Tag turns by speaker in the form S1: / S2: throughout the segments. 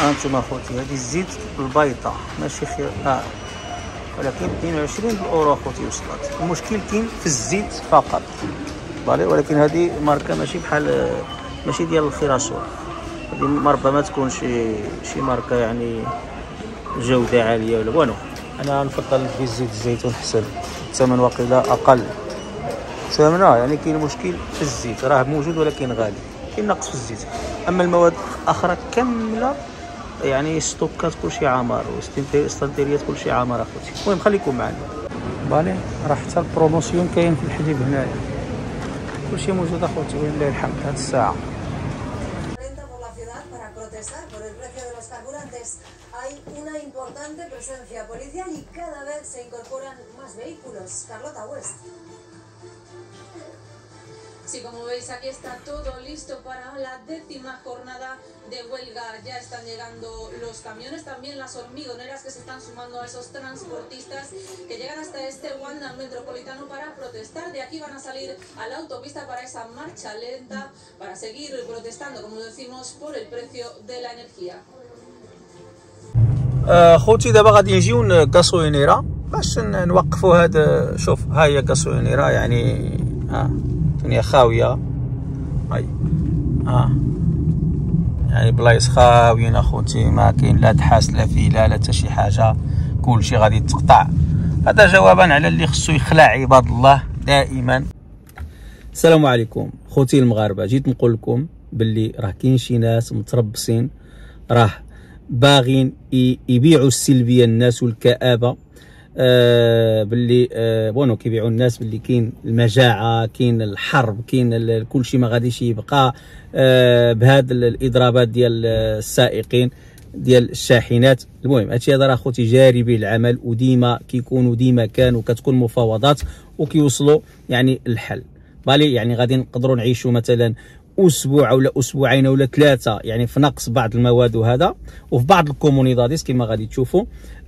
S1: هانتوما أخوتي هذه الزيت البيضاء ماشي خير. آه. ولكن 22 اورو أخوتي وصلت. المشكل كاين في الزيت فقط. بالي ولكن هذه ماركة ماشي بحال ماشي ديال الخراسور هذه ربما تكون شي شي ماركة يعني جودة عالية ولا والو. أنا نفضل في زيت الزيتون حسن الثمن واقيلا أقل. ثمنه يعني كاين مشكل في الزيت. راه موجود ولكن غالي. كاين نقص في الزيت. أما المواد الأخرى كاملة يعني ستوكات كلشي عامر واستنتيريات كلشي عامر أخوتي المهم خليكم معنا vale راه حتى ال promoción كاين في الحليب هنايا كلشي موجود أخوتي ولله الحمد هاد الساعة
S2: hay una importante presencia policial y cada vez se incorporan más vehículos. Carlota West.
S3: Sí, como veis aquí está todo listo para la décima jornada de huelga. Ya están llegando los camiones, también las hormigoneras que se están sumando a esos transportistas que llegan hasta este Wanda metropolitano para protestar. De aquí van a salir a la autopista para esa marcha lenta, para seguir protestando, como decimos, por el precio de la energía.
S1: خوتي دابا غادي نجيو كاسوينيرا باش نوقفوا هذا شوف ها هي كاسوينيرا يعني ها الدنيا خاويه هاي ها يعني بلايص خاويين اخوتي ما كاين لا دحاس لا فيلا لا حتى شي حاجة كلشي غادي يتقطع هذا جوابا على اللي خصو يخلع عباد الله دائما السلام عليكم خوتي المغاربه جيت نقول لكم باللي راه كاين شي ناس متربصين راه باغين يبيعوا السلبيه الناس والكآبه آه باللي آه بونو كيبيعوا الناس باللي كاين المجاعة كاين الحرب كاين كل شيء ما غاديش يبقى آه الإضرابات ديال السائقين ديال الشاحنات. المهم هادشي هذا راه خوتي جاري به العمل وديما كيكونوا ديما كانوا كتكون مفاوضات وكيوصلوا يعني الحل. بالي يعني غادي نقدروا نعيشوا مثلا أسبوع ولا أسبوعين ولا ثلاثة يعني في نقص بعض المواد وهذا وفي بعض ال comunidades كما غادي تشوفوا.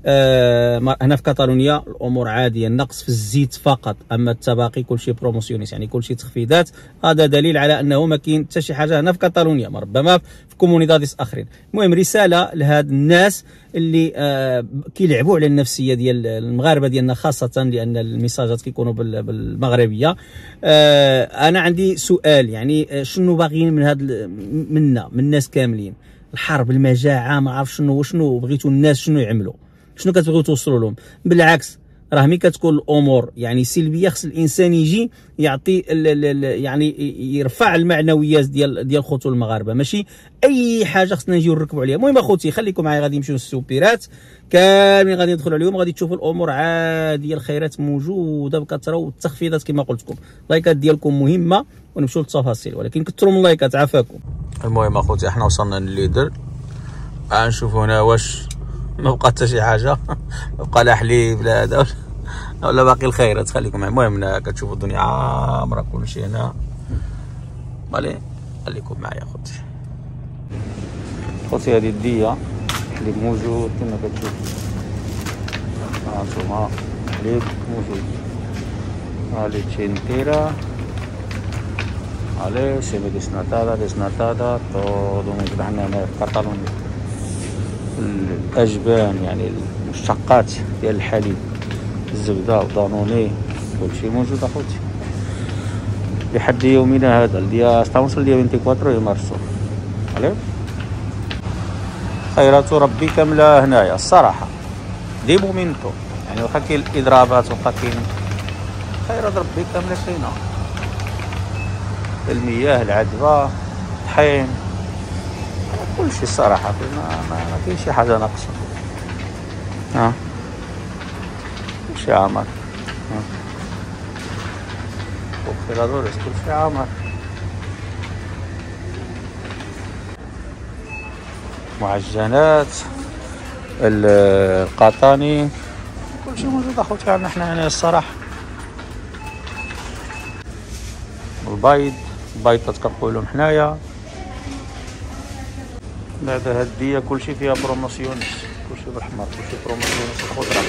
S1: آه هنا في كاتالونيا الأمور عادية النقص في الزيت فقط أما الباقي كل شيء promociones يعني كل شيء تخفيضات هذا دليل على أنه ما كاين حتى شي حاجة هنا في كاتالونيا ربما في comunidades آخرين. المهم رسالة لهاد الناس اللي آه كيلعبوا على النفسية ديال المغاربة ديالنا خاصة لأن الميساجات كيكونوا بالمغربية. آه أنا عندي سؤال يعني شنو باغيين من هاد منا من الناس كاملين؟ الحرب المجاعة ما عرف شنو شنو بغيتوا الناس شنو يعملوا؟ شنو كتبغيو توصلوا لهم؟ بالعكس راه ملي كتكون الأمور يعني سلبية خص الإنسان يجي يعطي يعني يرفع المعنويات ديال ديال خوتو المغاربة ماشي أي حاجة خصنا نجيو نركبوا عليها. المهم أخوتي خليكم معايا غادي نمشيو للسوبيرات. كاملين غادي ندخلوا عليهم غادي تشوفوا الأمور عادية الخيرات موجودة بكثرة والتخفيضات كما قلت لكم. اللايكات ديالكم مهمة ونمشيو للتفاصيل ولكن كثروا من اللايكات عافاكم المهم أخوتي إحنا وصلنا ل Lidl. غنشوفوا هنا واش ما بقى حتى شي حاجة. ما بقى لا حليب لا هذا ولا باقي الخيرات خليكم معايا المهم كتشوفوا الدنيا عامرة كلشي هنا. vale خليكم معايا خوتي. خوتي هذه الدية اللي موجود كما كتشوفوا ها انتوما حليب موجود. ها leche entera vale semi desnatada desnatada todo موجود عندنا هنا في كاتالونيا الأجبان يعني المشتقات ديال الحليب الزبدة ودانوني كلشي موجود أخوتي. لحد يومنا هذا estamos el día 24 de marzo vale خيرات ربي كامله هنايا الصراحة. دي مومينتو يعني واخا كاين الإضرابات واخا كاين خيرات ربي كامله كاينة المياه العذبة الطحين. كل شيء الصراحه ما, ما, ما كاين شي حاجة ناقصة. ها كل شيء عامر وكيلادوريس كل شيء عامر معجنات القطاني. كل شيء موجود اخوتي عندنا حنا هنا الصراحة. البيض البيض كنقولهم حنايا بعد هدية كلشي فيها promociones كلشي بالحمر كلشي promociones الخضرة.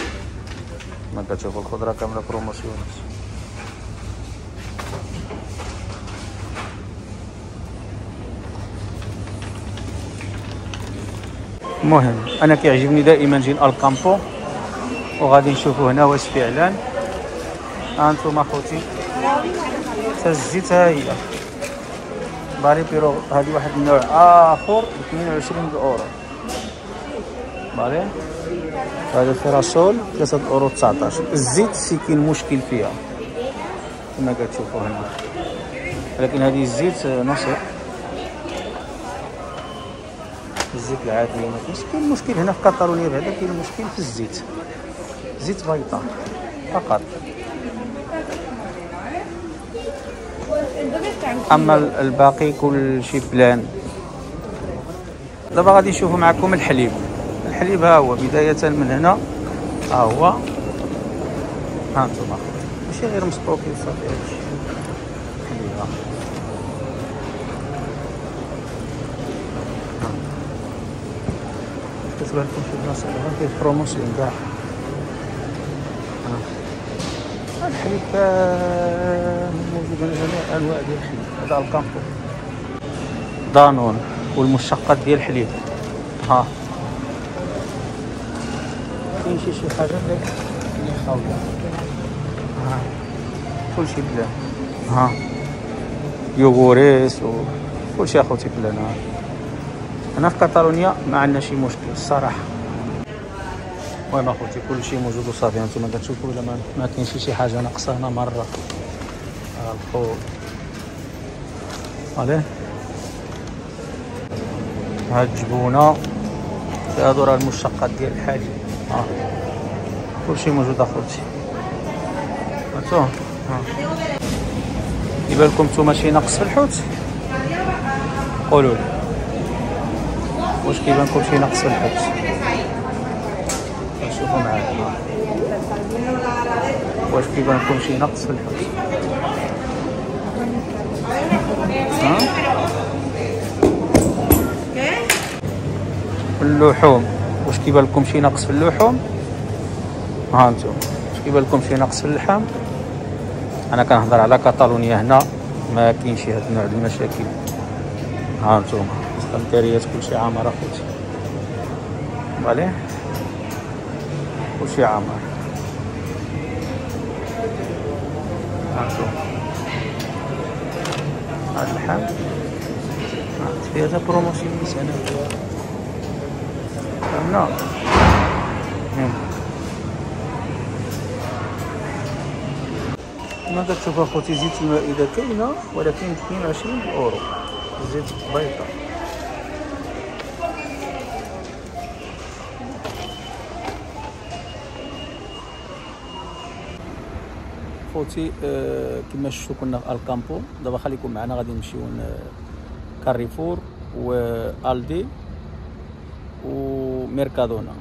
S1: ما كتشوفوا الخضرة كاملة promociones المهم أنا كيعجبني دائما نجي الكامبو. وغادي نشوفوا هنا واش فعلا. ها أنتم اخوتي حتى الزيت ها هي باري بيرو هذه واحد النوع آخر ب 22 اورو بالي هذا الفراسول 3 أورو 19 الزيت سي كاين مشكل فيها. كما كتشوفوا هنا. لكن هذه الزيت نصر الزيت العادي ما كاينش كاين مشكل هنا في كاتالونيا بعدا كاين مشكل في الزيت. زيت بيضاء فقط. أما الباقي كل شيء بلان. دابا غادي نشوفوا معكم الحليب. الحليب ها هو بداية من هنا. ها هو. ها أنتم ماشي غير مسطوكي صافي هادشي الحليب كتبان لكم شي بلاصة كاين promoción كاع. الحليب موجود هنا جميع الانواع ديال الحليب هذا Alcampo Danone والمشتقات ديال الحليب. ها. كاين شي شي حاجة اللي خاوية. ها. كلشي plein ها. yogures و كلشي اخوتي plein ها هنا في كاتالونيا ما عندنا شي مشكل الصراحة. المهم اخوتي كل شيء موجود وصافي. أنتم كتشوفوا الا ما, كاينش شي حاجة ناقصة هنا مرة. ها الفول عليه. هاد الجبونه هادو راه المشتقات ديال الحليب ها كل شيء موجود أخوتي. هانتو ها يبان لكم نتوما شي نقص في الحوت؟ قولوا لي واش كيبان لكم شي نقص في الحوت؟ معايا واش كيبان لكم شي نقص في الحوت ها؟ اللحوم. واش كيبان لكم شي نقص في اللحوم؟ ها أنتم. واش كيبان لكم شي نقص في اللحم؟ أنا كنهضر على كاتالونيا هنا. ما كاينش هاد النوع ديال المشاكل. ها أنتم. الكمكريات كلشي عامر اخوتي vale كلشي عامر ها أنتم هاد اللحم فيها تا promoción سنة. فهمنا كما كتشوف اخوتي زيت المائدة كاينة ولكن 22 أورو. زيت بيضاء خوتي آه كما شفتوا كنا في الكامبو دابا خليكم معنا غادي نمشيو Carrefour و Aldi و Mercadona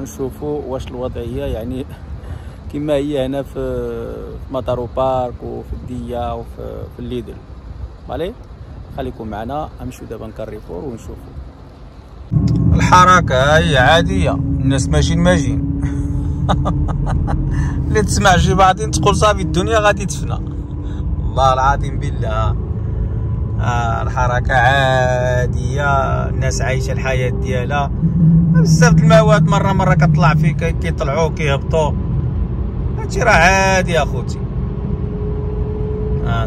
S1: نشوفوا واش الوضعيه يعني كما هي هنا في Mataró Parc وفي Dia وفي في ال Lidl. vale خليكم معنا نمشيو دابا نكاريفور ونشوفوا الحركة هي عادية الناس ماشيين ماجين اللي تسمع شي بعضين تقول صافي الدنيا غادي تفنى. الله العظيم بالله. آه الحركة عادية الناس عايشة الحياة ديالها. بزاف المواد مرة مرة كطلع فيه كيطلعوا كيهبطوا. هادشي راه عادي اخوتي ها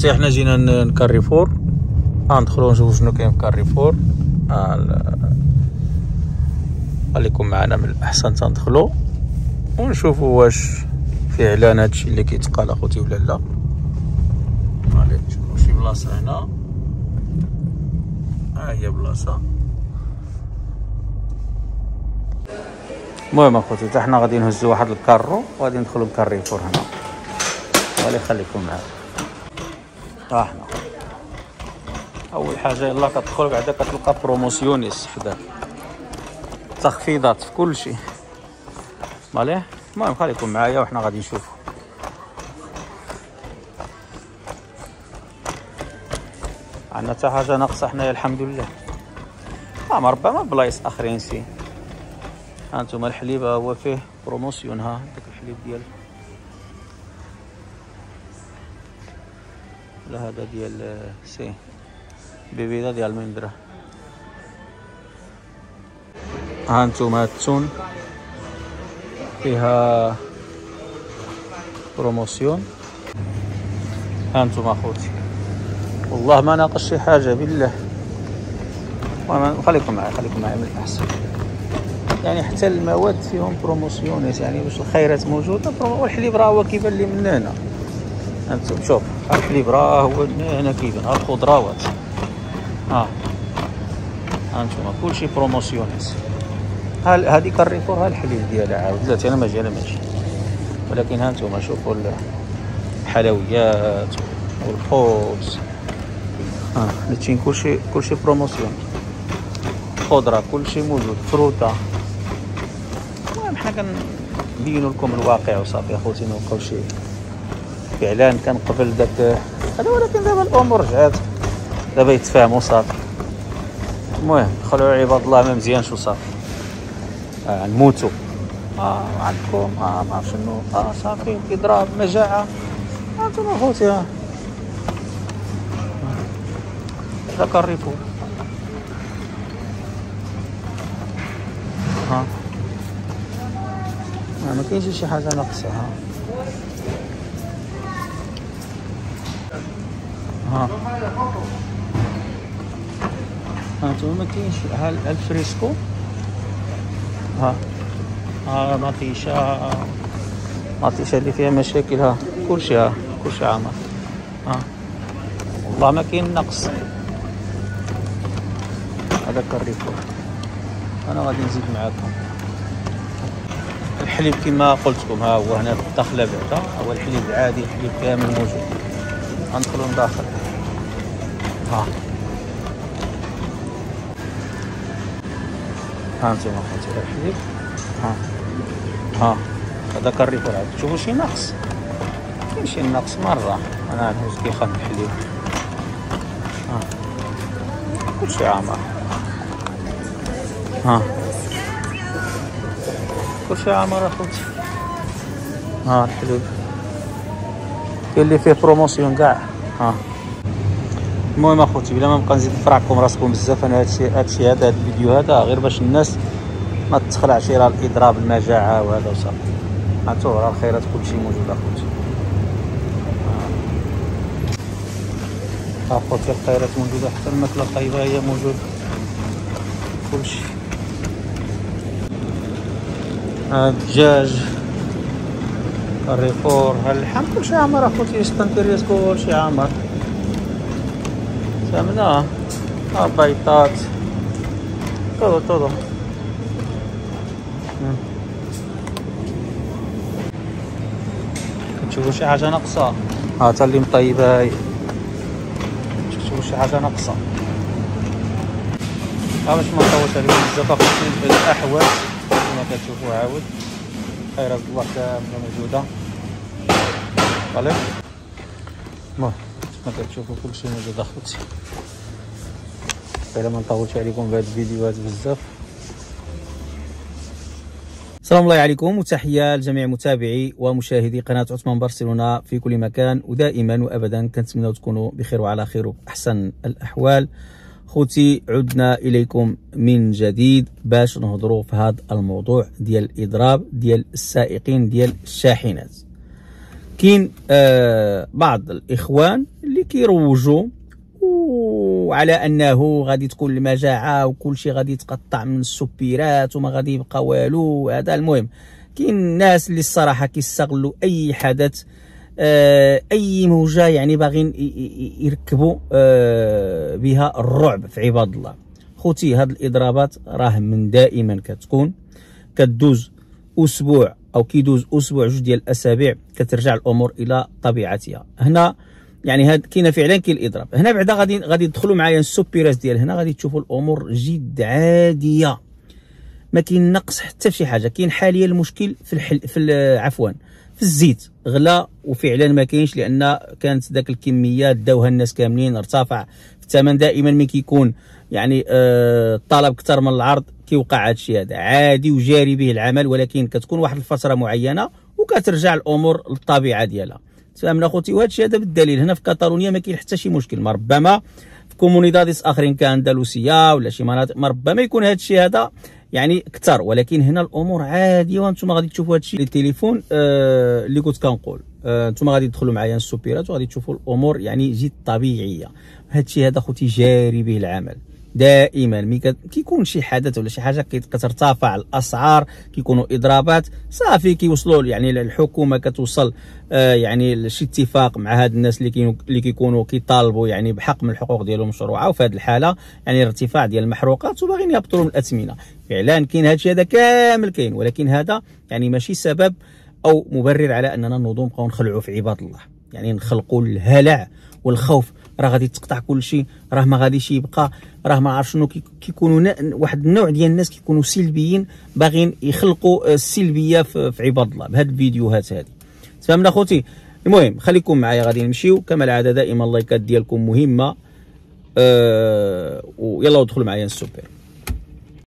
S1: خوتي حنا جينا نكاريفور. غندخلو نشوفو شنو كاين في كاريفور. خليكم معنا من الأحسن تندخلو ونشوفو واش فعلا هادشي اللي كيتقال أخوتي ولا لا. عليك نشوفو شي بلاصة هنا. ها هي بلاصة. المهم أخوتي حتى حنا غادي نهزو واحد ال carro وغادي ندخلو لكاريفور هنا. vale خليكم معايا. ها حنا أول حاجة يلا كتدخل بعدا كتلقى promociones حدا تخفيضات في كل شيء. vale المهم خليكم معايا وحنا غادي نشوفوا عندنا حتى حاجة ناقصة حنايا الحمد لله. اما ربما بلايص آخرين sí هانتوما الحليب هو فيه promoción ها داك الحليب ديال هذا ديال sí bebida ديال almendra ها أنتم التون فيها promoción ها أنتم اخوتي والله ما ناقص شي حاجة بالله خليكم معي خليكم معي من الاحسن يعني حتى المواد فيهم بروموسيونات يعني واش الخيرات موجوده والحليب راه هو كيبان لي من هنا أنتم شوف الحليب راه هو هنا كيبان ها. الخضروات ها هانتوما كلشي بروموسيونات ها هذه كاريفور ها الحليب ديالها عاود. لا أنا ماجي أنا ماجي ولكن هانتوما شوفوا الحلويات والخبز ها هادشي كلشي كلشي promoción خضرة كلشي موجود. fruta. المهم حنا كنبينوا لكم الواقع وصافي أخوتي ما بقاوش فعلا كان قبل داك هذا ولكن دابا الأمور رجعات دابا يتفاهموا صافي. المهم خلوا عباد الله ما مزيانش وصافي. آه نموتوا آه عندكم آه ما شنو. آه صافي اضراب مجاعة. أنتم اخوتي ها هذا كاريفور ها. ما كاينش شي حاجة ناقصة ها. ها. هانتوما ما كاينش ها. ال fresco ها ها مطيشة مطيشة اللي فيها مشاكل ها. كلشي ها. كلشي عامر ها. والله ما كاين نقص. هذا كاريفور أنا غادي نزيد معاكم. الحليب كما قلت لكم ها هو هنا الدخله بعدا هو الحليب العادي الحليب كامل موجود. غندخلوا لداخل ها. ها أنتم اخوتي الحليب ها. ها. هذا كاريفور عاد تشوفوا شي نقص. كاين شي نقص مرة. أنا نهز caja ن الحليب ها. كلشي عامر ها. كلشي عامر اخوتي ها الحليب. كاين اللي فيه promoción كاع. ها. المهم أخوتي بلا ما نبقى نزيد نفرعكم راسكم بزاف أنا هادشي هادشي هذا هاد الفيديو هذا غير باش الناس ما تخلعش راه الإضراب المجاعة وهذا وصافي. هانتو راه الخيرات كلشي موجود أخوتي. أخوتي الخيرات موجودة حتى الماكله الطيبة هي موجودة. كلشي. الدجاج. كاريفور اللحم كلشي عامر اخوتي estanterías كلشي عامر سمنة بيضات todo todo كتشوفوا شي حاجة ناقصة؟ ها تا اللي مطيبه هاي كتشوفوا شي حاجة ناقصة؟ ها باش ما نطولش عليكم بزاف اخوتي الاحوال كما كتشوفوا عاود. خيرات الله كاملة موجودة. طالب المهم كما كتشوفوا كلشي موجود اخوتي الا ما نطولش عليكم بهاد الفيديوهات بزاف السلام الله عليكم وتحية لجميع متابعي ومشاهدي قناة عثمان برشلونة في كل مكان ودائما وأبدا كنتمنى تكونوا بخير وعلى خير وأحسن الأحوال خوتي عدنا إليكم من جديد باش نهضروا في هذا الموضوع ديال الإضراب ديال السائقين ديال الشاحنات كاين آه بعض الإخوان اللي كيروجوا وعلى أنه غادي تكون المجاعة وكل شيء غادي يتقطع من السبيرات وما غادي يبقى والو هذا المهم. كاين الناس اللي الصراحة كيستغلوا أي حدث آه أي موجة يعني باغيين يركبوا آه بها الرعب في عباد الله. خوتي هاد الإضرابات راه من دائما كتكون كدوز أسبوع أو كيدوز أسبوع جوج ديال الأسابيع كترجع الأمور إلى طبيعتها. هنا يعني هاد كاينة فعلا كاين الإضراب. هنا بعدا غادي غادي تدخلوا معايا السوبيراس ديال هنا غادي تشوفوا الأمور جد عادية. ما كاين نقص حتى في شي حاجة. كاين حاليا المشكل في الحل في عفوا في الزيت. غلا وفعلا ما كاينش لأن كانت ذاك الكميات داوها الناس كاملين ارتفع الثمن دائما ملي كيكون يعني آه الطلب أكثر من العرض. كيوقع هذا الشيء هذا. عادي وجاري به العمل ولكن كتكون واحد الفترة معينة وكترجع الأمور للطبيعة ديالها. تفهمنا اخوتي وهذا الشيء هذا بالدليل. هنا في كاتالونيا ما كاين حتى شي مشكل. ما ربما في comunidades آخرين ك Andalucía ولا شي مناطق ما ربما يكون هذا الشيء هذا يعني كثر ولكن هنا الأمور عادية. وأنتم غادي تشوفوا هذا الشيء. التليفون آه اللي كنت كنقول. آه أنتم غادي تدخلوا معايا السوبيرات وغادي تشوفوا الأمور يعني جد طبيعية. هذا الشيء هذا خوتي جاري به العمل. دائما. ملي كيكون شي حدث ولا شي حاجة كترتفع الأسعار كيكونوا إضرابات. صافي كيوصلوا يعني الحكومة كتوصل آه يعني لشي اتفاق مع هاد الناس اللي اللي كيكونوا كيطالبوا يعني بحق من الحقوق ديالهم مشروعة. وفي هذه الحالة يعني ارتفاع ديال المحروقات وباغيين يهبطوا من الأثمنة. فعلا كاين هذا الشيء هذا كامل كاين. ولكن هذا يعني ماشي سبب أو مبرر على أننا نوضوا نبقاو نخلعوا في عباد الله. يعني نخلقوا الهلع والخوف. راه غادي تقطع كل شيء راه ما غاديش يبقى راه ما عرف شنو كيكونوا واحد النوع ديال الناس كيكونوا سلبيين باغيين يخلقوا السلبية في عباد الله. بهاد الفيديوهات هذه تفهمنا خوتي؟ المهم خليكم معايا غادي نمشيو. كما العادة دائما اللايكات ديالكم مهمة. أه ويلا ادخلوا معايا السوبر